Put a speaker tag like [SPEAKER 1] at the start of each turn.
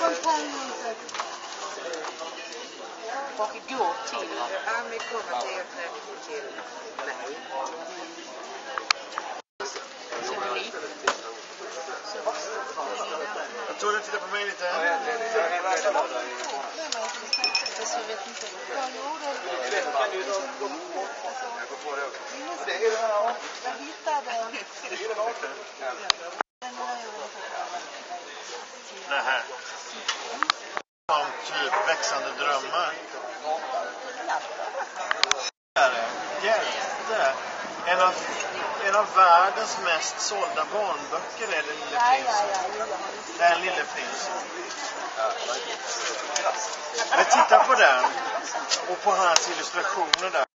[SPEAKER 1] Spontanhuset.
[SPEAKER 2] Och gå till.
[SPEAKER 1] Ja, vi kommer till, till mig.
[SPEAKER 3] Jag tror du tittar på mig lite.
[SPEAKER 2] Fast jag vet inte.
[SPEAKER 1] Jag hittade den.
[SPEAKER 3] Nähä. Om typ växande drömmar. Hjälte. En av, en av världens mest sålda barnböcker är det Lille
[SPEAKER 1] Ja, ja,
[SPEAKER 3] Prins.
[SPEAKER 1] ja. jo, ja.
[SPEAKER 3] Den Lille Prins. Men titta på den. Och på hans illustrationer där.